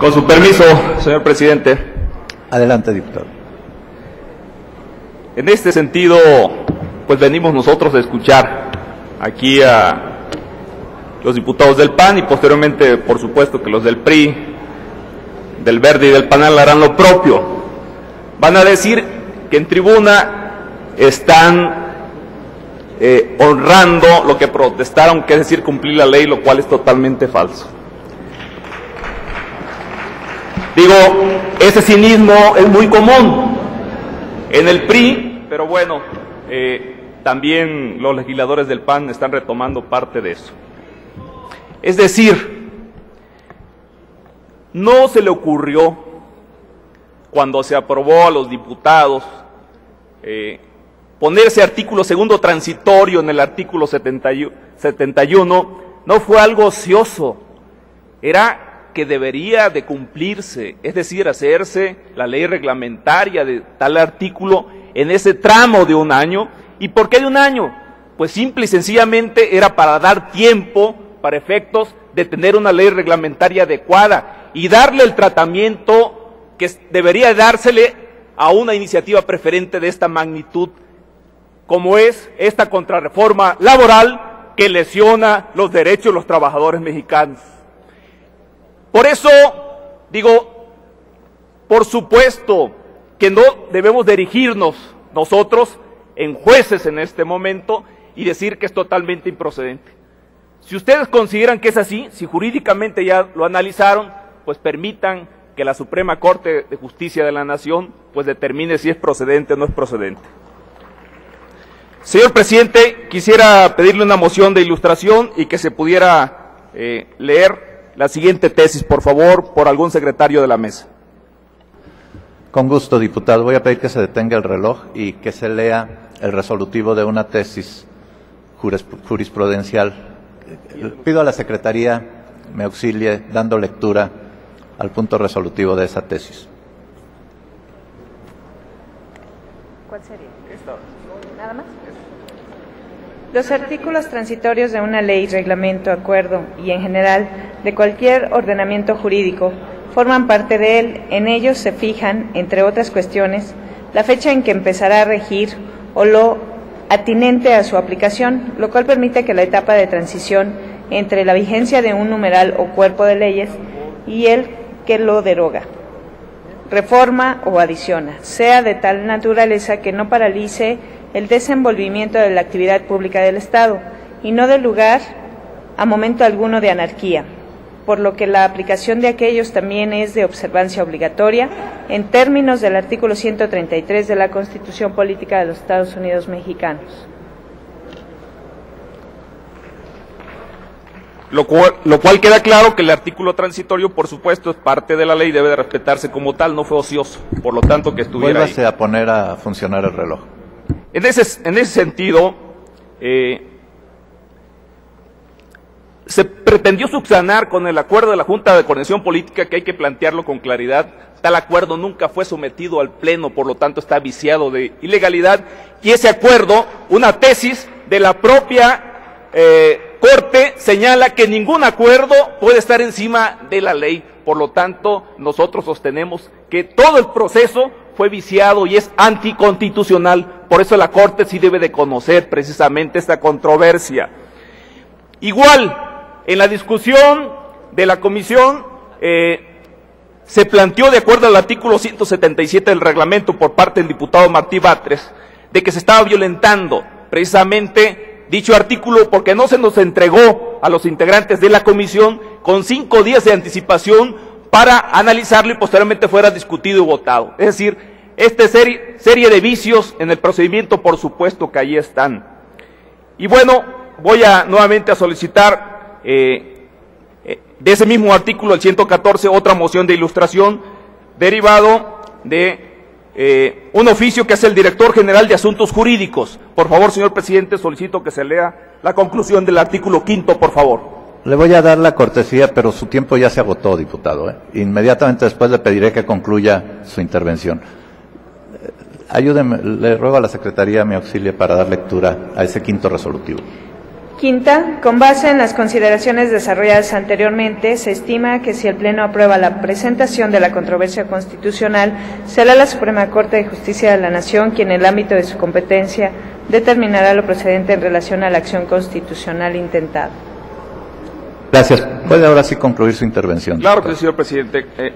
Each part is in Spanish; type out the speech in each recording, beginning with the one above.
Con su permiso, señor presidente. Adelante, diputado. En este sentido, pues venimos nosotros a escuchar aquí a los diputados del PAN y posteriormente, por supuesto, que los del PRI, del Verde y del PANAL harán lo propio. Van a decir que en tribuna están eh, honrando lo que protestaron, que es decir, cumplir la ley, lo cual es totalmente falso. Digo, ese cinismo es muy común en el PRI, pero bueno, eh, también los legisladores del PAN están retomando parte de eso. Es decir, no se le ocurrió cuando se aprobó a los diputados eh, ponerse artículo segundo transitorio en el artículo 71, no fue algo ocioso, era que debería de cumplirse, es decir, hacerse la ley reglamentaria de tal artículo en ese tramo de un año. ¿Y por qué de un año? Pues simple y sencillamente era para dar tiempo para efectos de tener una ley reglamentaria adecuada y darle el tratamiento que debería dársele a una iniciativa preferente de esta magnitud, como es esta contrarreforma laboral que lesiona los derechos de los trabajadores mexicanos. Por eso digo, por supuesto que no debemos dirigirnos nosotros en jueces en este momento y decir que es totalmente improcedente. Si ustedes consideran que es así, si jurídicamente ya lo analizaron, pues permitan que la Suprema Corte de Justicia de la Nación pues determine si es procedente o no es procedente. Señor presidente, quisiera pedirle una moción de ilustración y que se pudiera eh, leer la siguiente tesis, por favor, por algún secretario de la mesa. Con gusto, diputado. Voy a pedir que se detenga el reloj y que se lea el resolutivo de una tesis jurisprudencial. Pido a la Secretaría me auxilie dando lectura al punto resolutivo de esa tesis. ¿Cuál sería? ¿Nada más? Los artículos transitorios de una ley, reglamento, acuerdo y en general de cualquier ordenamiento jurídico forman parte de él. En ellos se fijan, entre otras cuestiones, la fecha en que empezará a regir o lo atinente a su aplicación, lo cual permite que la etapa de transición entre la vigencia de un numeral o cuerpo de leyes y el que lo deroga, reforma o adiciona, sea de tal naturaleza que no paralice el desenvolvimiento de la actividad pública del Estado y no dé lugar a momento alguno de anarquía, por lo que la aplicación de aquellos también es de observancia obligatoria en términos del artículo 133 de la Constitución Política de los Estados Unidos Mexicanos. Lo cual, lo cual, queda claro que el artículo transitorio, por supuesto, es parte de la ley y debe de respetarse como tal, no fue ocioso. Por lo tanto, que estuviera Vuélvase a poner a funcionar el reloj. En ese, en ese sentido, eh, se pretendió subsanar con el acuerdo de la Junta de Coordinación Política, que hay que plantearlo con claridad. Tal acuerdo nunca fue sometido al Pleno, por lo tanto está viciado de ilegalidad. Y ese acuerdo, una tesis de la propia eh, Corte, señala que ningún acuerdo puede estar encima de la ley. Por lo tanto, nosotros sostenemos que todo el proceso fue viciado y es anticonstitucional. Por eso la Corte sí debe de conocer precisamente esta controversia. Igual, en la discusión de la comisión eh, se planteó, de acuerdo al artículo 177 del reglamento por parte del diputado Martí Batres, de que se estaba violentando precisamente dicho artículo porque no se nos entregó a los integrantes de la comisión con cinco días de anticipación para analizarlo y posteriormente fuera discutido y votado. Es decir, esta serie, serie de vicios en el procedimiento, por supuesto que ahí están. Y bueno, voy a nuevamente a solicitar eh, eh, de ese mismo artículo, el 114, otra moción de ilustración derivado de eh, un oficio que hace el director general de asuntos jurídicos. Por favor, señor presidente, solicito que se lea la conclusión del artículo quinto, por favor. Le voy a dar la cortesía, pero su tiempo ya se agotó, diputado. Inmediatamente después le pediré que concluya su intervención. Ayúdeme, le ruego a la Secretaría mi auxilio para dar lectura a ese quinto resolutivo. Quinta, con base en las consideraciones desarrolladas anteriormente, se estima que si el Pleno aprueba la presentación de la controversia constitucional, será la Suprema Corte de Justicia de la Nación quien en el ámbito de su competencia determinará lo procedente en relación a la acción constitucional intentada. Gracias. Puede ahora sí concluir su intervención. Claro que sí, señor presidente. Eh,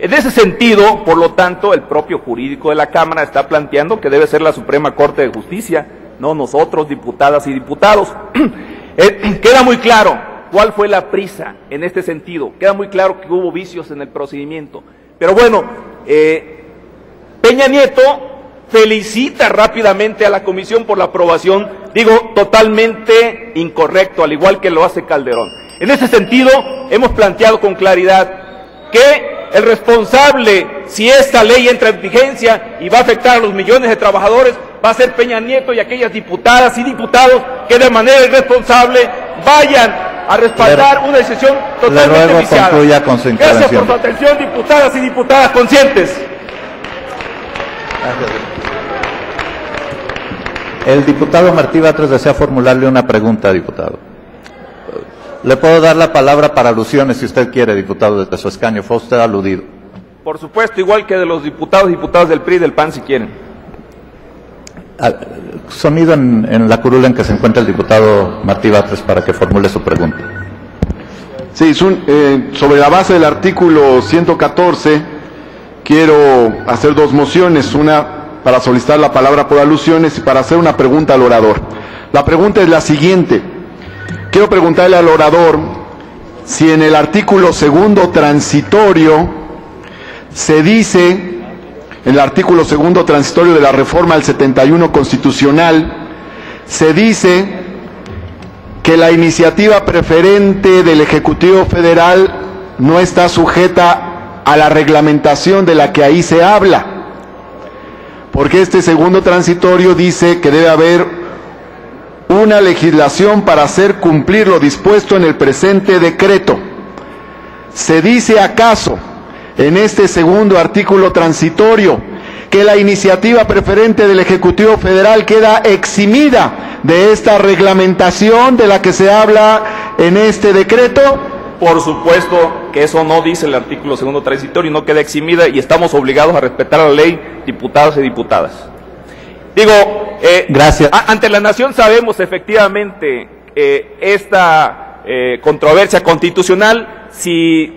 en ese sentido, por lo tanto, el propio jurídico de la Cámara está planteando que debe ser la Suprema Corte de Justicia no nosotros, diputadas y diputados. Eh, queda muy claro cuál fue la prisa en este sentido, queda muy claro que hubo vicios en el procedimiento. Pero bueno, eh, Peña Nieto felicita rápidamente a la comisión por la aprobación, digo, totalmente incorrecto, al igual que lo hace Calderón. En ese sentido, hemos planteado con claridad que el responsable, si esta ley entra en vigencia y va a afectar a los millones de trabajadores, va a ser Peña Nieto y aquellas diputadas y diputados que de manera irresponsable vayan a respaldar una decisión totalmente viciada. con su Gracias por su atención, diputadas y diputadas conscientes. El diputado Martí Batres desea formularle una pregunta, diputado. Le puedo dar la palabra para alusiones si usted quiere, diputado, desde su escaño. Fue usted aludido. Por supuesto, igual que de los diputados y diputadas del PRI y del PAN si quieren. Ah, Sonido en, en la curula en que se encuentra el diputado Martí Batres para que formule su pregunta. Sí, es un- eh, sobre la base del artículo 114, quiero hacer dos mociones, una para solicitar la palabra por alusiones y para hacer una pregunta al orador. La pregunta es la siguiente. Quiero preguntarle al orador si en el artículo segundo transitorio se dice, en el artículo segundo transitorio de la reforma del 71 constitucional, se dice que la iniciativa preferente del Ejecutivo Federal no está sujeta a la reglamentación de la que ahí se habla, porque este segundo transitorio dice que debe haber una legislación para hacer cumplir lo dispuesto en el presente decreto. ¿Se dice acaso en este segundo artículo transitorio que la iniciativa preferente del Ejecutivo Federal queda eximida de esta reglamentación de la que se habla en este decreto? Por supuesto que eso no dice el artículo segundo transitorio no queda eximida y estamos obligados a respetar la ley, diputados y diputadas. Digo, eh, Gracias. a- ante la nación sabemos efectivamente eh, esta eh, controversia constitucional, si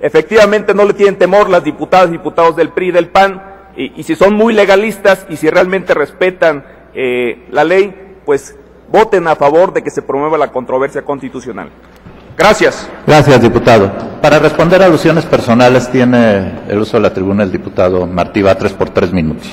efectivamente no le tienen temor las diputadas y diputados del PRI y del PAN, y, y si son muy legalistas y si realmente respetan eh, la ley, pues voten a favor de que se promueva la controversia constitucional. Gracias. Gracias, diputado. Para responder a alusiones personales tiene el uso de la tribuna el diputado Martí Batres por tres minutos.